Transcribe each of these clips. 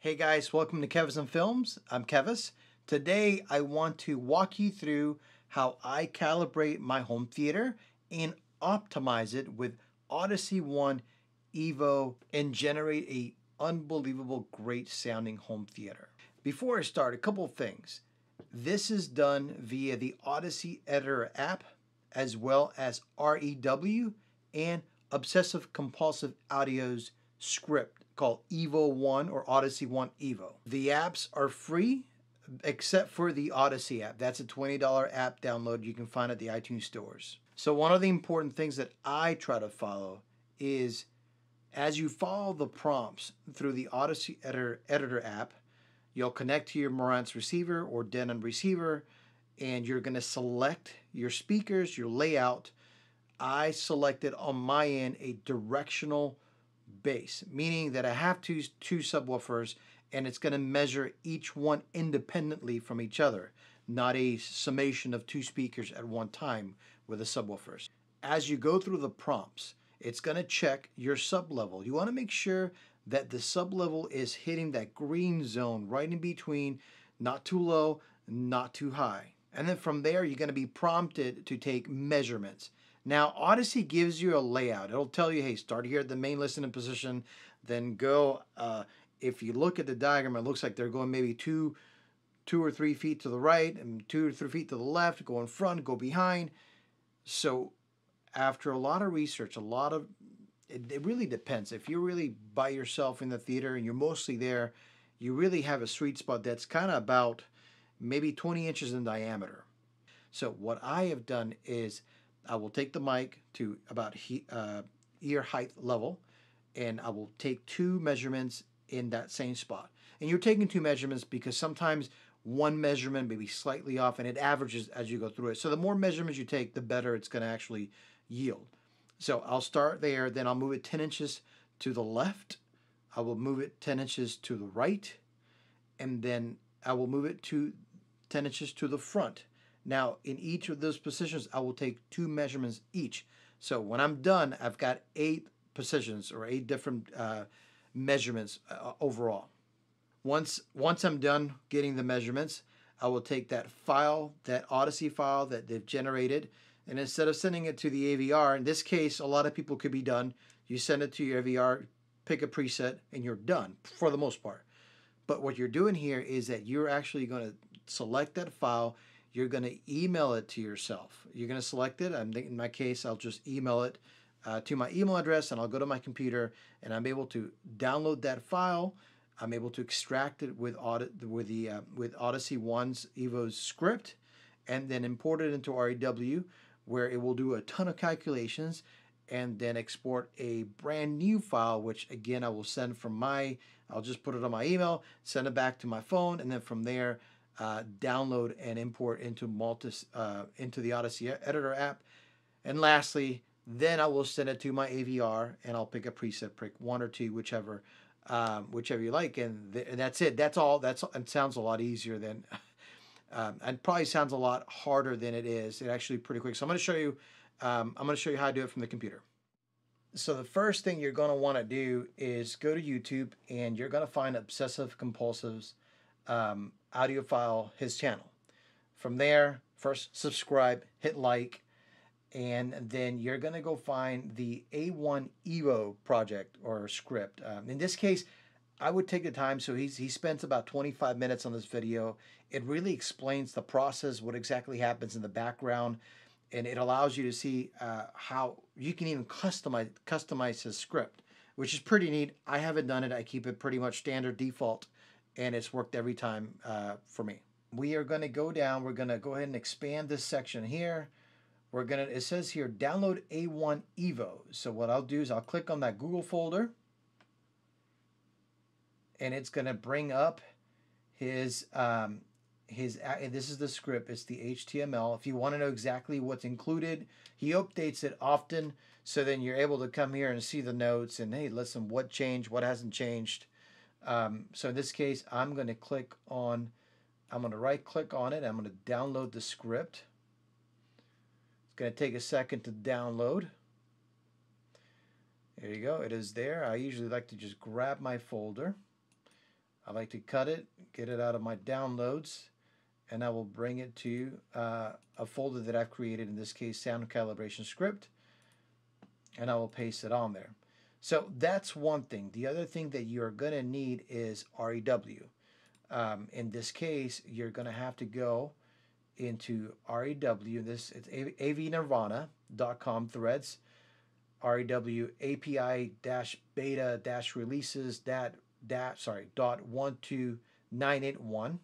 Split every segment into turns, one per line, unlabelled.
Hey guys, welcome to Kevis and Films. I'm Kevis. Today I want to walk you through how I calibrate my home theater and optimize it with Audyssey One Evo and generate a unbelievable great sounding home theater. Before I start, a couple of things. This is done via the Audyssey Editor app as well as REW and Obsessive Compulsive Audio's script called Evo 1 or Audyssey 1 Evo. The apps are free except for the Audyssey app. That's a $20 app download you can find at the iTunes stores. So, one of the important things that I try to follow is as you follow the prompts through the Audyssey Editor, Editor app, you'll connect to your Marantz receiver or Denon receiver, and you're going to select your speakers, your layout. I selected on my end a directional bass, meaning that I have two, two subwoofers and it's going to measure each one independently from each other, not a summation of two speakers at one time with the subwoofers. As you go through the prompts, it's going to check your sub level. You want to make sure that the sub level is hitting that green zone right in between, not too low, not too high. And then from there, you're going to be prompted to take measurements. Now, Audyssey gives you a layout. It'll tell you, hey, start here at the main listening position, then go. Uh, if you look at the diagram, it looks like they're going maybe two, two or three feet to the right and two or three feet to the left, go in front, go behind. So, after a lot of research, a lot of it, it really depends. If you're really by yourself in the theater and you're mostly there, you really have a sweet spot that's kind of about maybe 20 inches in diameter. So, what I have done is I will take the mic to about he, uh, ear height level, and I will take two measurements in that same spot. And you're taking two measurements because sometimes one measurement may be slightly off and it averages as you go through it. So the more measurements you take, the better it's going to actually yield. So I'll start there, then I'll move it 10 inches to the left. I will move it 10 inches to the right, and then I will move it to 10 inches to the front. Now, in each of those positions, I will take two measurements each. So when I'm done, I've got eight positions or eight different uh, measurements uh, overall. Once, once I'm done getting the measurements, I will take that file, that Audyssey file that they've generated, and instead of sending it to the AVR, in this case, a lot of people could be done. You send it to your AVR, pick a preset, and you're done for the most part. But what you're doing here is that you're actually going to select that file you're going to email it to yourself. You're going to select it. I'm in my case, I'll just email it uh, to my email address, and I'll go to my computer, and I'm able to download that file. I'm able to extract it with audit with the uh, with Audyssey One's Evo's script, and then import it into REW, where it will do a ton of calculations, and then export a brand new file, which again I will send from my. I'll just put it on my email, send it back to my phone, and then from there uh, download and import into Maltus uh, into the Audyssey Editor app. And lastly, then I will send it to my AVR and I'll pick a preset, pick one or two, whichever, um, whichever you like, and, th- and that's it. That's all. That's it sounds a lot easier than, um, and probably sounds a lot harder than it is. It actually pretty quick. So I'm going to show you. Um, I'm going to show you how to do it from the computer. So the first thing you're going to want to do is go to YouTube and you're going to find obsessive compulsives um, audiophile his channel. From there, first subscribe, hit like, and then you're going to go find the A1 Evo project or script. Um, in this case, I would take the time. So he's, he spends about 25 minutes on this video. It really explains the process, what exactly happens in the background, and it allows you to see uh, how you can even customize customize his script, which is pretty neat. I haven't done it. I keep it pretty much standard default and it's worked every time uh, for me. We are going to go down. We're going to go ahead and expand this section here. We're going to, it says here, download A1 Evo. So what I'll do is I'll click on that Google folder and it's going to bring up his, um, his, this is the script, it's the HTML. If you want to know exactly what's included, he updates it often. So then you're able to come here and see the notes and hey, listen, what changed, what hasn't changed. Um, so in this case, I'm going to click on, I'm going to right click on it. I'm going to download the script. It's going to take a second to download. There you go. It is there. I usually like to just grab my folder. I like to cut it, get it out of my downloads, and I will bring it to uh, a folder that I've created, in this case, sound calibration script, and I will paste it on there. So that's one thing. The other thing that you're going to need is REW. Um, in this case, you're going to have to go into REW. This it's avnirvana.com threads. REW API dash beta dash releases that dash sorry dot one two nine eight one,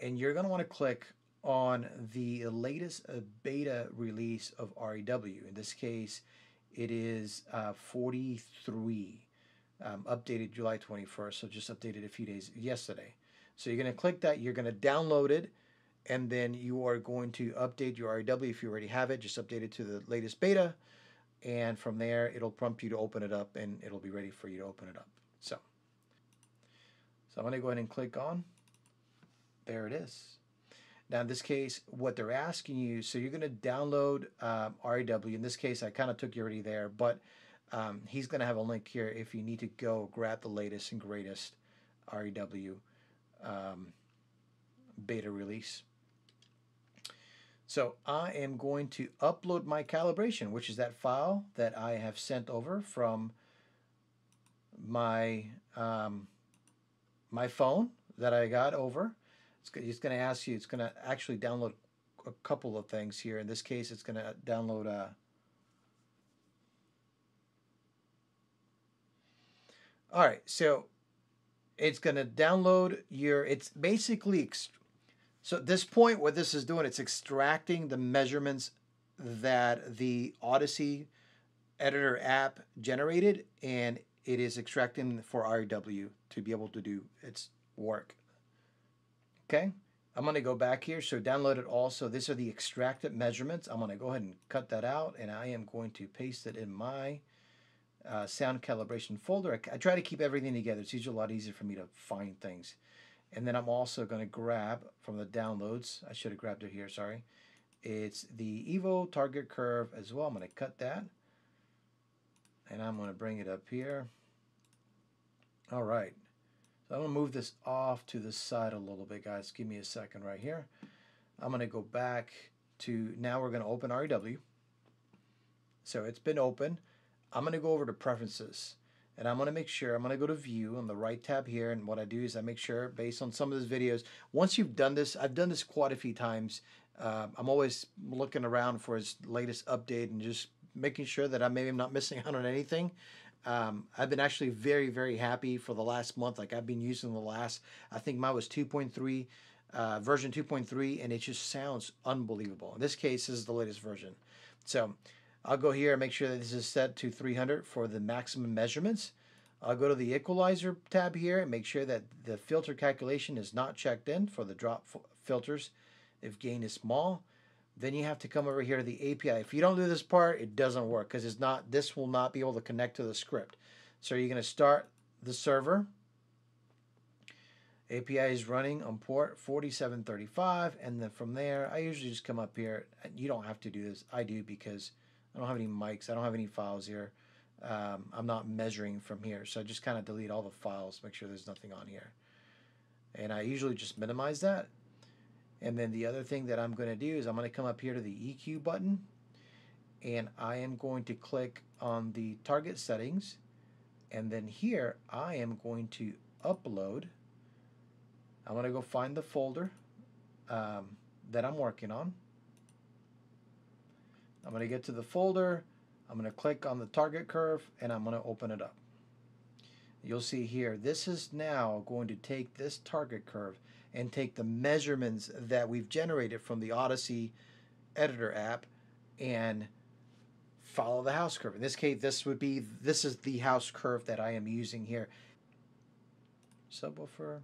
and you're going to want to click on the latest uh, beta release of REW. In this case, it is uh, 43, um, updated July 21st, so just updated a few days yesterday. So you're going to click that, you're going to download it, and then you are going to update your REW if you already have it, just update it to the latest beta, and from there it'll prompt you to open it up and it'll be ready for you to open it up. So, so I'm going to go ahead and click on, there it is. Now, in this case, what they're asking you, so you're going to download um, REW. In this case, I kind of took you already there, but um, he's going to have a link here if you need to go grab the latest and greatest REW um, beta release. So I am going to upload my calibration, which is that file that I have sent over from my um, my phone that I got over. It's, going to ask you, it's going to actually download a couple of things here. In this case, it's going to download a. Uh, all right, so it's going to download your, it's basically, so at this point, what this is doing, it's extracting the measurements that the Audyssey editor app generated, and it is extracting for RW to be able to do its work. Okay, I'm going to go back here. So download it also. These are the extracted measurements. I'm going to go ahead and cut that out and I am going to paste it in my uh, sound calibration folder. I, I, try to keep everything together. It's usually a lot easier for me to find things. And then I'm also going to grab from the downloads. I should have grabbed it here, sorry. It's the Evo target curve as well. I'm going to cut that. And I'm going to bring it up here. All right. So I'm going to move this off to the side a little bit, guys. Give me a second right here. I'm going to go back to, now we're going to open REW. So it's been open. I'm going to go over to preferences and I'm going to make sure I'm going to go to view on the right tab here and what I do is I make sure based on some of those videos once you've done this I've done this quite a few times uh, I'm always looking around for his latest update and just making sure that I maybe I'm not missing out on anything um, I've been actually very, very happy for the last month. Like I've been using the last, I think mine was 2.3, uh, version 2.3, and it just sounds unbelievable. In this case, this is the latest version. So I'll go here and make sure that this is set to 300 for the maximum measurements. I'll go to the equalizer tab here and make sure that the filter calculation is not checked in for the drop filters if gain is small. Then you have to come over here to the API. If you don't do this part, it doesn't work because it's not. This will not be able to connect to the script. So you're going to start the server. API is running on port 4735, and then from there, I usually just come up here. You don't have to do this. I do because I don't have any mics. I don't have any files here. Um, I'm not measuring from here, so I just kind of delete all the files, make sure there's nothing on here. And I usually just minimize that and then the other thing that I'm going to do is I'm going to come up here to the EQ button and I am going to click on the target settings and then here I am going to upload. I'm going to go find the folder um, that I'm working on. I'm going to get to the folder I'm going to click on the target curve and I'm going to open it up. You'll see here this is now going to take this target curve and take the measurements that we've generated from the Audyssey editor app and follow the house curve. In this case, this would be, this is the house curve that I am using here. Subwoofer.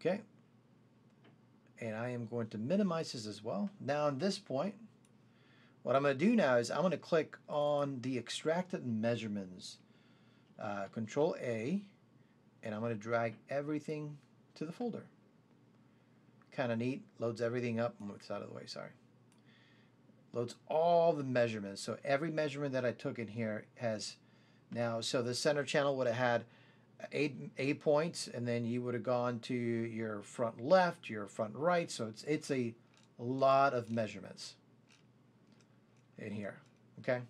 Okay. And I am going to minimize this as well. Now, at this point, what I'm going to do now is I'm going to click on the extracted measurements. Uh, control A, and I'm going to drag everything to the folder. Kind of neat. Loads everything up. This out of the way, sorry. Loads all the measurements. So every measurement that I took in here has now, so the center channel would have had eight eight points, and then you would have gone to your front left, your front right. So it's it's a lot of measurements in here. Okay.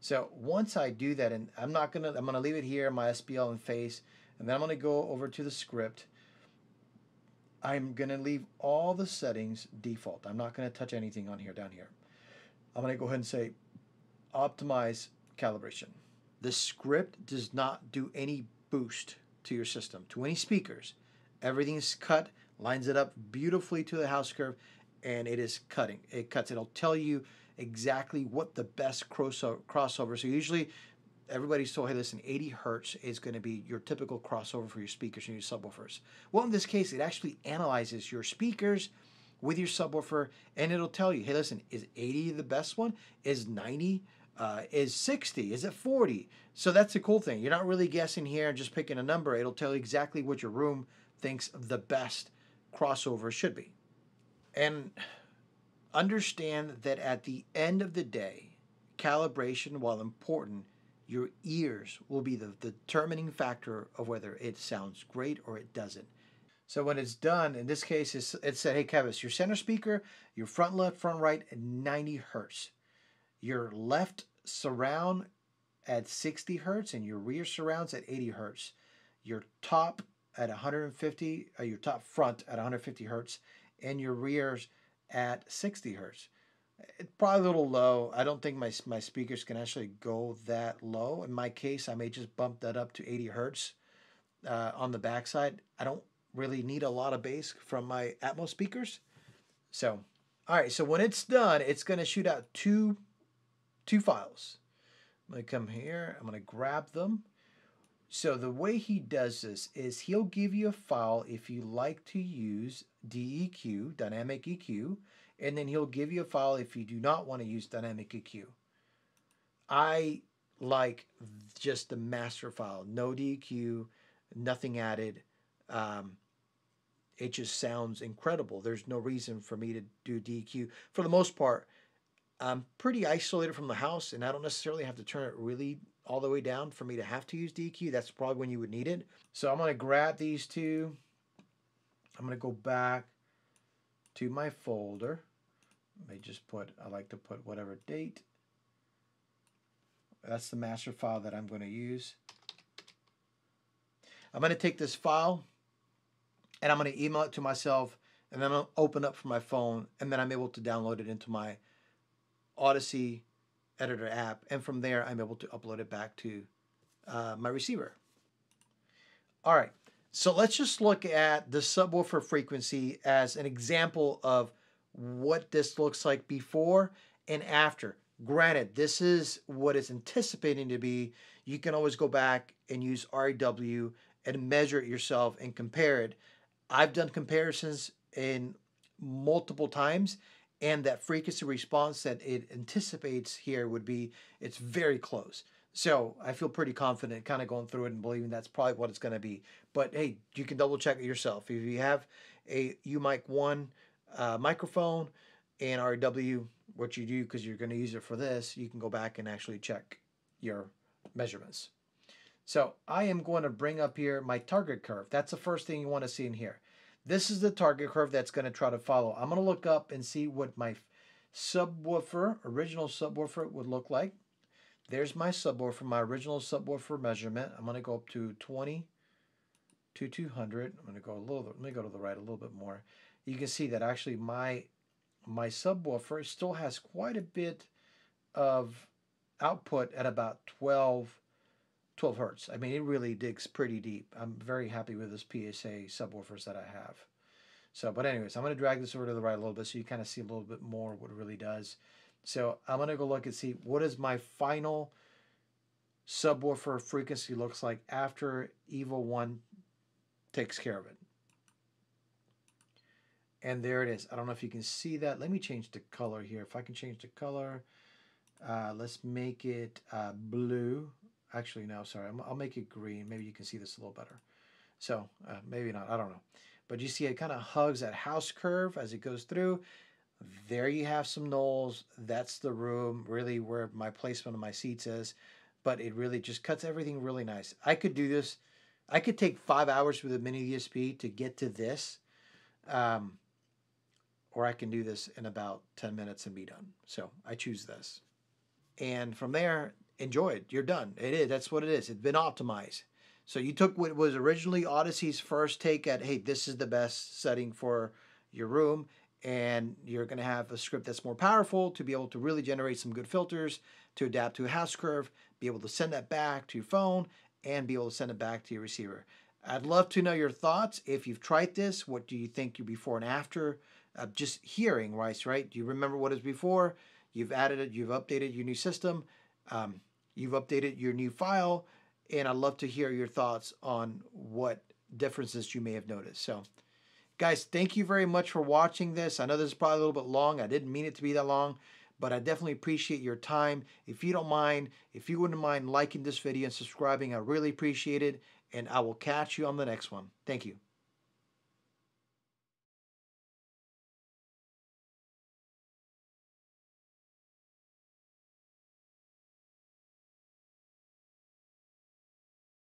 So once I do that, and I'm not gonna, I'm gonna leave it here, my SPL and phase, and then I'm gonna go over to the script. I'm gonna leave all the settings default. I'm not gonna touch anything on here down here. I'm gonna go ahead and say optimize calibration. The script does not do any boost to your system, to any speakers. Everything's cut, lines it up beautifully to the house curve, and it is cutting. It cuts. It'll tell you exactly what the best crossover. So usually everybody's told, hey, listen, 80 hertz is going to be your typical crossover for your speakers and your subwoofers. Well, in this case, it actually analyzes your speakers with your subwoofer and it'll tell you, hey, listen, is 80 the best one? Is 90? Uh, is 60? Is it 40? So that's the cool thing. You're not really guessing here and just picking a number. It'll tell you exactly what your room thinks the best crossover should be. And understand that at the end of the day, calibration, while important, your ears will be the, determining factor of whether it sounds great or it doesn't. So when it's done, in this case, it's, it said, hey, Kevis, your center speaker, your front left, front right at 90 hertz. Your left surround at 60 hertz and your rear surrounds at 80 hertz. Your top at 150, uh, your top front at 150 hertz, and your rears at 60 hertz. It's probably a little low. I don't think my, my speakers can actually go that low. In my case, I may just bump that up to 80 hertz uh, on the backside. I don't really need a lot of bass from my Atmos speakers. So, all right, so when it's done, it's going to shoot out two, two files. I'm going to come here. I'm going to grab them. So the way he does this is he'll give you a file if you like to use DEQ, dynamic EQ, and then he'll give you a file if you do not want to use dynamic EQ. I like just the master file, no DEQ, nothing added. Um, it just sounds incredible. There's no reason for me to do DEQ. For the most part, I'm pretty isolated from the house, and I don't necessarily have to turn it really all the way down for me to have to use DEQ. That's probably when you would need it. So I'm going to grab these two. I'm going to go back to my folder. I just put, I like to put whatever date. That's the master file that I'm going to use. I'm going to take this file and I'm going to email it to myself and then I'll open up from my phone and then I'm able to download it into my Audyssey editor app. And from there, I'm able to upload it back to uh, my receiver. All right, so let's just look at the subwoofer frequency as an example of what this looks like before and after. Granted, this is what it's anticipating to be. You can always go back and use REW and measure it yourself and compare it. I've done comparisons in multiple times and that frequency response that it anticipates here would be it's very close. So I feel pretty confident kind of going through it and believing that's probably what it's going to be. But hey, you can double check it yourself. If you have a UMIK 1 uh, microphone and RW, what you do because you're going to use it for this, you can go back and actually check your measurements. So I am going to bring up here my target curve. That's the first thing you want to see in here. This is the target curve that's going to try to follow. I'm going to look up and see what my subwoofer, original subwoofer would look like. There's my subwoofer, my original subwoofer measurement. I'm going to go up to 20 to 200. I'm going to go a little, let me go to the right a little bit more. You can see that actually my, my subwoofer still has quite a bit of output at about 12 12 hertz. I mean, it really digs pretty deep. I'm very happy with this PSA subwoofers that I have. So, but anyways, I'm going to drag this over to the right a little bit so you kind of see a little bit more what it really does. So I'm going to go look and see what is my final subwoofer frequency looks like after Evo 1 takes care of it. And there it is. I don't know if you can see that. Let me change the color here. If I can change the color, uh, let's make it uh, blue. Actually, no, sorry. i will make it green. Maybe you can see this a little better. So uh, maybe not. I don't know. But you see it kind of hugs that house curve as it goes through. There you have some knolls. That's the room, really where my placement of my seats is. But it really just cuts everything really nice. I could do this I could take five hours with a mini DSP to get to this. Um, or I can do this in about 10 minutes and be done. So I choose this. And from there, enjoy it. You're done. It is. That's what it is. It's been optimized. So you took what was originally Audyssey's first take at, hey, this is the best setting for your room, and you're going to have a script that's more powerful to be able to really generate some good filters, to adapt to a house curve, be able to send that back to your phone, and be able to send it back to your receiver. I'd love to know your thoughts. If you've tried this, what do you think you before and after? Uh, just hearing, right? Right? Do you remember what is before? You've added it. You've updated your new system. Um, you've updated your new file, and I'd love to hear your thoughts on what differences you may have noticed. So, guys, thank you very much for watching this. I know this is probably a little bit long. I didn't mean it to be that long, but I definitely appreciate your time. If you don't mind, if you wouldn't mind liking this video and subscribing, I really appreciate it. And I will catch you on the next one. Thank you.